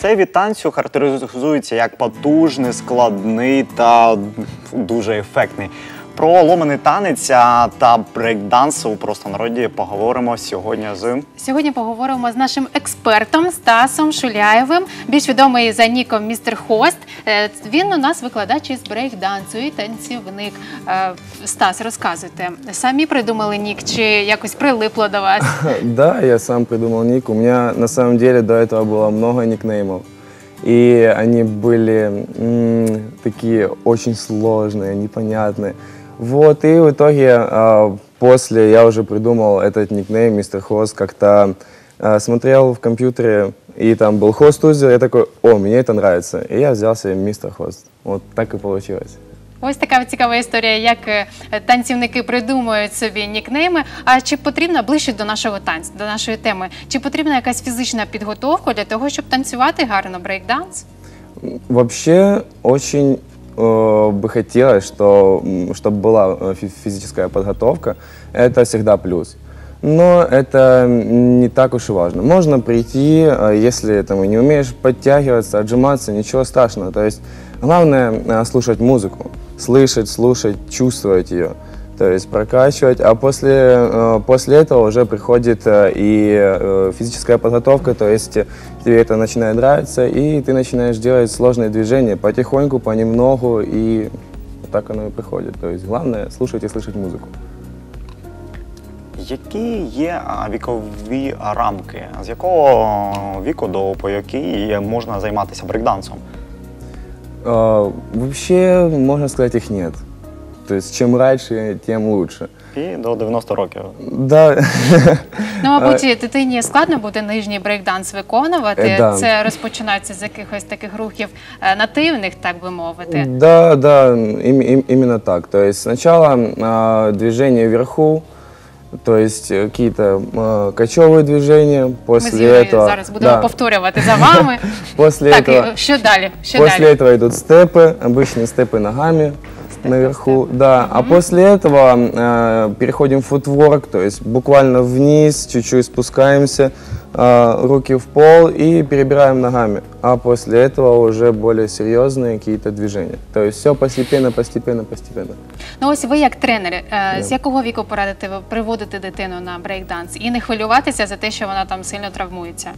Цей від танцю характеризується як потужний, складний та дуже ефектний. Про ломаний танець та брейкданс у простонароді поговоримо сьогодні з Сьогодні поговоримо з нашим експертом Стасом Шуляєвим, більш відомий за ніком Містер Хост. Е, Він у нас викладач із брейк-дансу і танцівник. Е, Стас, розказуйте, самі придумали нік чи якось прилипло до вас? Да, я сам придумал ник. У меня на самом деле до этого было много никнеймов. И они были м, такие очень сложные, непонятные. Вот, и в итоге а, после я уже придумал этот никнейм Мистер Хост. Как-то а, смотрел в компьютере, и там был хост узел, я такой, о, мне это нравится. И я взял себе Мистер Хост. Вот так и получилось. Ось така цікава історія, як е, танцівники придумують собі нікнейми. А чи потрібна ближче до нашого танцю, до нашої теми? Чи потрібна якась фізична підготовка для того, щоб танцювати гарно брейк-данс? Вообще очень э, бы хотелось, что, чтобы была э, фи- физическая подготовка. Это всегда плюс. Но это не так уж и важно. Можно прийти, э, если там, не умеешь подтягиваться, отжиматься, ничего страшного. То есть главное слушать музыку, слышать, слушать, чувствовать ее То есть прокачивать, а после, э, после этого уже приходит э, и э, физическая подготовка, то есть э, тебе это начинает нравиться, и ты начинаешь делать сложные движения потихоньку, понемногу, и вот так оно и приходит. То есть главное слушать и слышать музыку. які є а, вікові рамки, з якого віку до по який можна займатися брейкдансом? А, Вообще, можно сказать, их нет. То есть чем раньше, тем лучше. І до 90 років. Да, Ну, мабуть, дитині складно буде нижній брейкданс виконувати. Е, да. Це розпочинається з якихось таких рухів е, нативних, так би мовити. Да, да, им- им- именно так. То есть сначала а, движение вверху, то есть э, какие-то а, кочевые движения, Ми з после Юлею этого... зараз будемо да, повторювати за вами. после так, этого, і що далі? Що после далі? этого идут степы, обычные степы ногами наверху, да. А после этого э, переходим в футворк, то есть буквально вниз, чуть-чуть спускаемся, э, руки в пол и перебираем ногами. А после этого уже более серьезные какие-то движения. То есть все постепенно, постепенно, постепенно. Ну ось ви як тренер, е, з якого віку порадите ви приводити дитину на брейкданс і не хвилюватися за те, що вона там сильно травмується?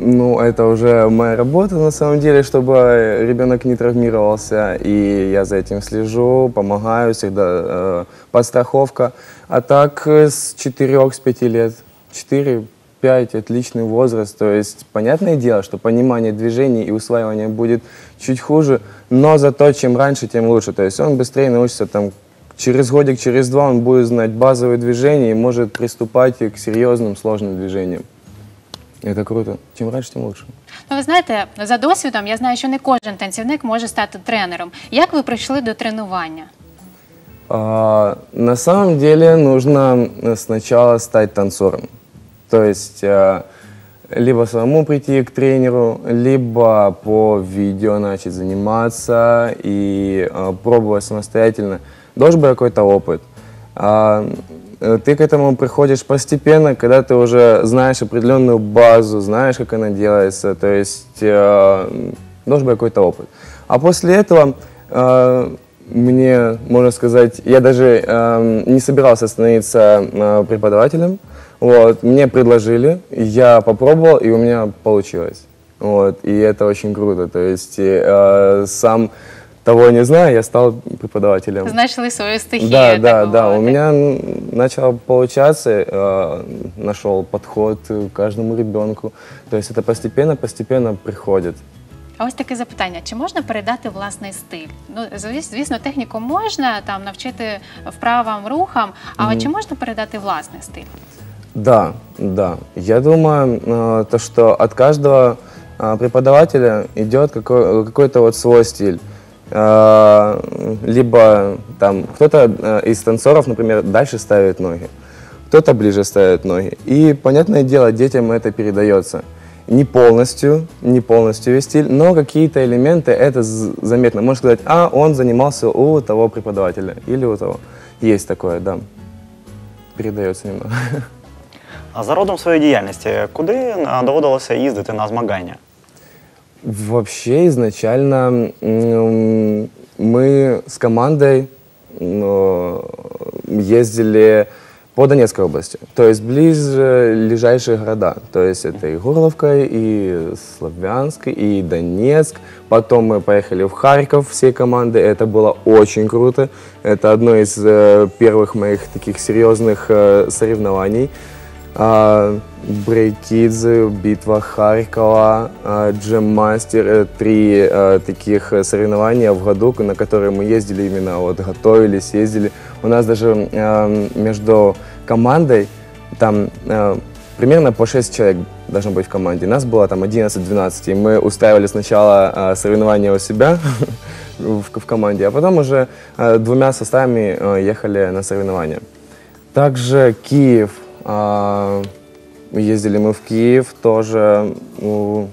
Ну, это уже моя работа, на самом деле, чтобы ребенок не травмировался. И я за этим слежу, помогаю всегда, э, подстраховка. А так э, с 4-5 лет, 4-5 отличный возраст. То есть, понятное дело, что понимание движений и усваивание будет чуть хуже, но зато чем раньше, тем лучше. То есть он быстрее научится там Через годик, через два он будет знать базовые движения и может приступать к серьезным, сложным движениям. Это круто. Чем раньше, тем лучше. Ну, ви знаєте, за досвідом я знаю, що не кожен танцівник може стати тренером. Як ви прийшли до тренування? А, на самом деле нужно э, сначала стать танцором. То есть а, либо самому прийти к тренеру, либо по видео начать заниматься и а, пробовать самостоятельно. Должен быть какой-то опыт. А, э, ты к этому приходишь постепенно, когда ты уже знаешь определенную базу, знаешь, как она делается. То есть э, должен быть какой-то опыт. А после этого э, мне, можно сказать, я даже эм, не собирался становиться э, преподавателем. Вот, мне предложили, я попробовал, и у меня получилось. Вот, и это очень круто. То есть э, сам того не зная, я стал преподавателем. Знайшли свою стихію. Да, так да, би да. У мовити. меня м, начало получаться, э, нашел подход к каждому ребенку. То есть это постепенно, постепенно приходит. А ось таке запитання: чи можна передати власний стиль? Ну, звіс- звісно, техніку можна там навчити вправам, рухам, але чи можна передати власний стиль? Да, да. Я думаю, э, то, что от каждого э, преподавателя идет какой- какой-то вот свой стиль. Э, Либо там кто-то э, из танцоров, например, дальше ставит ноги, кто-то ближе ставит ноги. И, понятное дело, детям это передается. Не полностью, не полностью весь стиль, но какие-то элементы это з- заметно. Можно сказать, а, он занимался у того преподавателя или у того. Есть такое, да. Передается немного. А за родом своєї діяльності, куди а, доводилося їздити на змагання? Вообще изначально мы с командой ну, ездили по Донецкой области, то есть ближайшие города. То есть это и Горловка, и Славянск, и Донецк. Потом мы поехали в Харьков всей командой. Это было очень круто. Это одно из э, первых моих таких серьезных э, соревнований. А, Брейкидзе, битва Харькова, а, Джем-мастер. э, Три э, таких соревнования в году, на которые мы ездили именно, вот готовились, ездили. У нас даже э, между командой там примерно по 6 человек должно быть в команде. Нас было там 11-12, и мы устраивали сначала соревнования у себя в, команде, а потом уже двумя составами ехали на соревнования. Также Киев. а, Ездили мы в Киев тоже. у-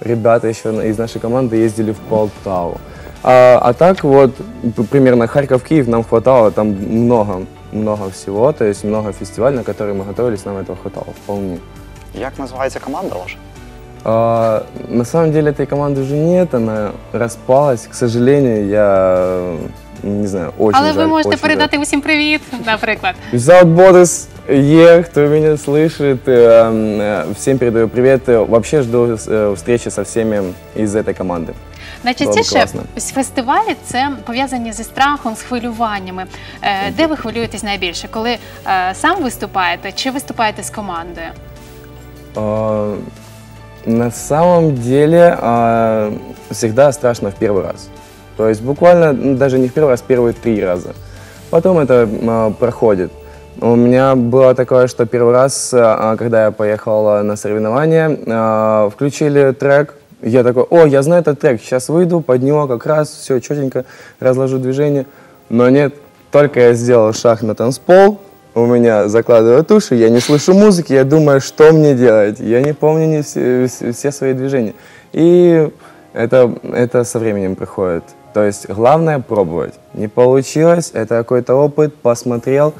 Ребята еще на- из нашей команды ездили в Полтаву. А, а так вот, п- примерно Харьков-Киев нам хватало, там много, много всего, то есть много фестивалей, на которые мы готовились, нам этого хватало вполне. Як називається команда ваша? А, на самом деле этой команды уже нет, она распалась. К сожалению, я э, не знаю, очень Але ви жаль, можете очень жаль. передати усім привіт, наприклад. Зовут Бодис Е, кто меня слышит, э, э, всем передаю привет. Э, Вообще жду э, встречи со всеми из этой команды. Найчастіше класно. ось фестивалі це пов'язані зі страхом, з хвилюваннями. Е, Де ви хвилюєтесь найбільше? Коли е, сам виступаєте чи виступаєте з командою? А, На самом деле а, всегда страшно в первый раз. То есть буквально ну, даже не в первый раз, первые три раза. Потом это а, проходит. У меня было такое, что первый раз, а, когда я поехал а, на соревнования, а, включили трек. Я такой, о, я знаю этот трек, сейчас выйду, под него как раз все четенько, разложу движение. Но нет, только я сделал шаг на танцпол, у меня закладывают уши, я не слышу музыки, я думаю, что мне делать. Я не помню не все- все свои движения. И это, это со временем приходит. То есть главное пробовать. Не получилось, это какой-то опыт, посмотрел,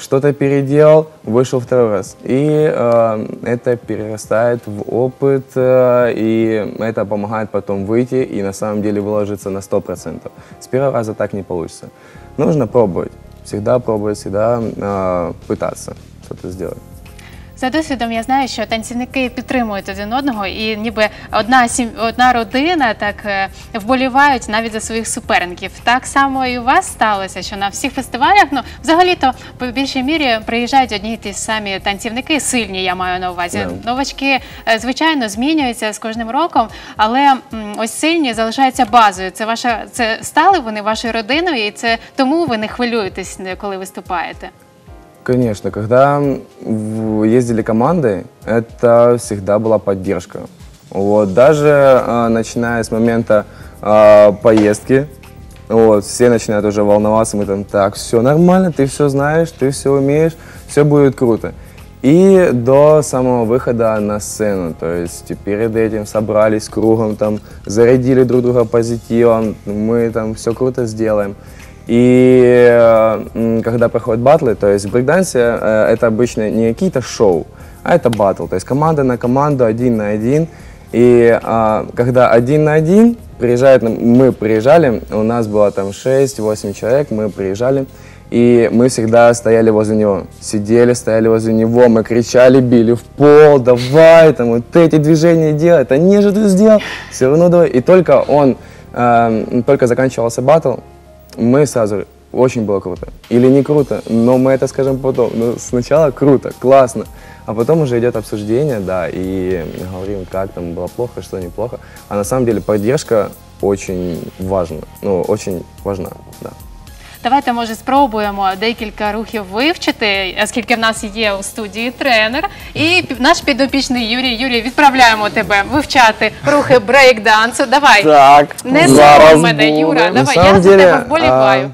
что-то переделал, вышел второй раз. И э, это перерастает в опыт, э, и это помогает потом выйти и на самом деле выложиться на 100%. С первого раза так не получится. Нужно пробовать. Всегда пробовать, всегда э, пытаться что-то сделать. За досвідом я знаю, що танцівники підтримують один одного, і ніби одна сім... одна родина так е, вболівають навіть за своїх суперників. Так само і у вас сталося, що на всіх фестивалях, ну взагалі-то по більшій мірі приїжджають одні й ті самі танцівники, сильні, я маю на увазі. Да. Новачки, е, звичайно, змінюються з кожним роком, але ось сильні залишаються базою. Це ваша це стали вони вашою родиною, і це тому ви не хвилюєтесь, коли виступаєте. Конечно, когда ездили команды, это всегда была поддержка. Вот, даже э, начиная с момента э, поездки, вот, все начинают уже волноваться, мы там, так, все нормально, ты все знаешь, ты все умеешь, все будет круто. И до самого выхода на сцену, то есть перед этим собрались кругом, там, зарядили друг друга позитивом, мы там все круто сделаем. И э, когда проходят батлы, то есть в брейкдансе э, это обычно не какие-то шоу, а это батл, то есть команда на команду, один на один. И а, когда один на один приезжает, мы приезжали, у нас было там 6-8 человек, мы приезжали, и мы всегда стояли возле него, сидели, стояли возле него, мы кричали, били в пол, давай, там вот эти движения делай, это не же ты сделал, все равно давай. И только он, эм, только заканчивался батл, мы сразу, очень было круто. Или не круто, но мы это скажем потом. Но сначала круто, классно, а потом уже идет обсуждение, да, и говорим, как там было плохо, что неплохо. А на самом деле поддержка очень важна, ну, очень важна, да. Давайте, може, спробуємо декілька рухів вивчити, оскільки в нас є у студії тренер. І пі- наш підопічний Юрій. Юрій, відправляємо тебе вивчати рухи брейк-дансу. Давай. Так, Не Зараз соромь мене, буде. Юра. На Давай, самом я за деле, тебе вболіваю.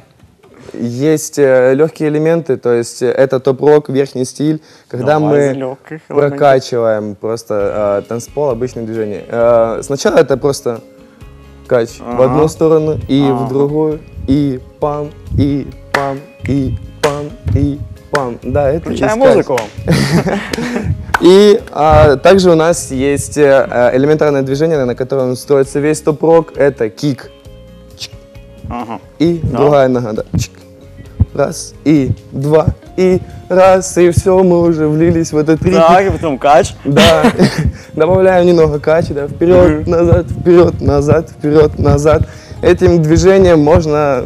а, Есть легкие элементы, то есть э, это топ-рок, верхний стиль, когда Давай мы из легких элементов. прокачиваем просто э, танцпол, обычное движение. Э, сначала это просто кач в Ага. одну сторону и Ага. в другую, И пам, и пам, и пам, и пам. Да, это Включаем искать. музыку. И а, также у нас есть э, элементарное движение, на котором строится весь топ-рок. Это кик. Ага. И Да. другая нога, да. Чик. Раз, и два, и раз, и все, мы уже влились в этот ритм. Так, потом кач. Да, добавляем немного качи, да, вперед, назад, вперед, назад, вперед, назад. Этим движением можно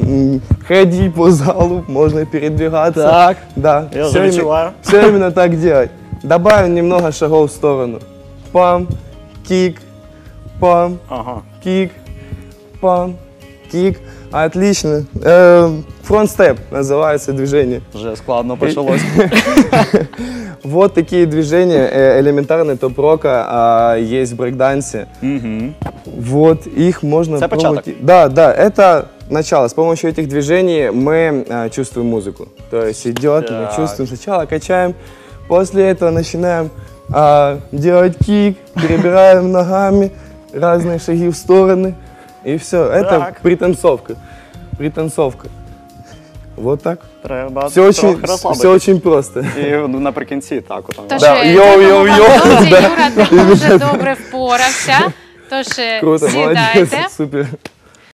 ходить по залу, можно передвигаться. Так, да, я всё име- замечаю. всё именно так делать. Добавим немного шагов в сторону. Пам, кик, пам, Ага. кик, пам, кик. Отлично. Э, Фронт-степ называется движение. Вже складно почалось. Вот такие движения э, элементарные топ-рока а, есть в брейкдансе. Вот их можно Это початок. Да, да, это начало. С помощью этих движений мы а, чувствуем музыку. То есть идет, мы чувствуем сначала, качаем, после этого начинаем а, делать кик, перебираем ногами, разные шаги в стороны. И все. Это Так. пританцовка. Пританцовка. Вот так. Треба Все очень, трохи все розслабитись. очень просто. І ну, наприкінці так. От, Тож, Да, е, йоу, дякуємо йоу, вам, йоу, хлопці. да. Юра дуже добре впорався. Тож е, Круто, сідайте. молодец, супер.